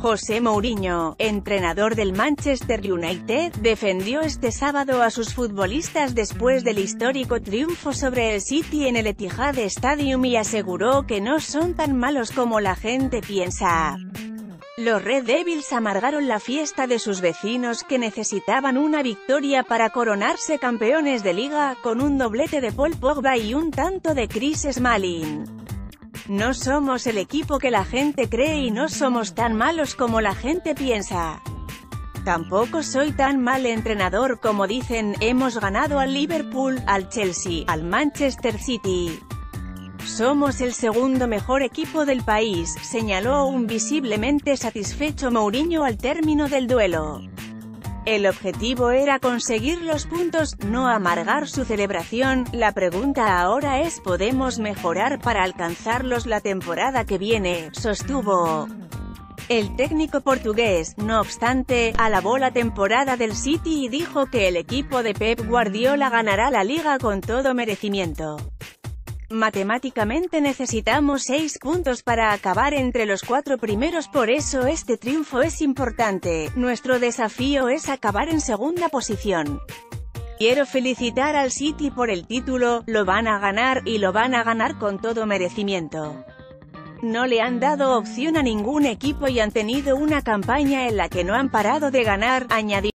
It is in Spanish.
José Mourinho, entrenador del Manchester United, defendió este sábado a sus futbolistas después del histórico triunfo sobre el City en el Etihad Stadium y aseguró que no son tan malos como la gente piensa. Los Red Devils amargaron la fiesta de sus vecinos que necesitaban una victoria para coronarse campeones de liga, con un doblete de Paul Pogba y un tanto de Chris Smalling. No somos el equipo que la gente cree y no somos tan malos como la gente piensa. Tampoco soy tan mal entrenador como dicen, hemos ganado al Liverpool, al Chelsea, al Manchester City. Somos el segundo mejor equipo del país, señaló un visiblemente satisfecho Mourinho al término del duelo. El objetivo era conseguir los puntos, no amargar su celebración, la pregunta ahora es ¿podemos mejorar para alcanzarlos la temporada que viene?, sostuvo. El técnico portugués, no obstante, alabó la temporada del City y dijo que el equipo de Pep Guardiola ganará la liga con todo merecimiento. Matemáticamente necesitamos seis puntos para acabar entre los cuatro primeros por eso este triunfo es importante, nuestro desafío es acabar en segunda posición. Quiero felicitar al City por el título, lo van a ganar, y lo van a ganar con todo merecimiento. No le han dado opción a ningún equipo y han tenido una campaña en la que no han parado de ganar, añadió.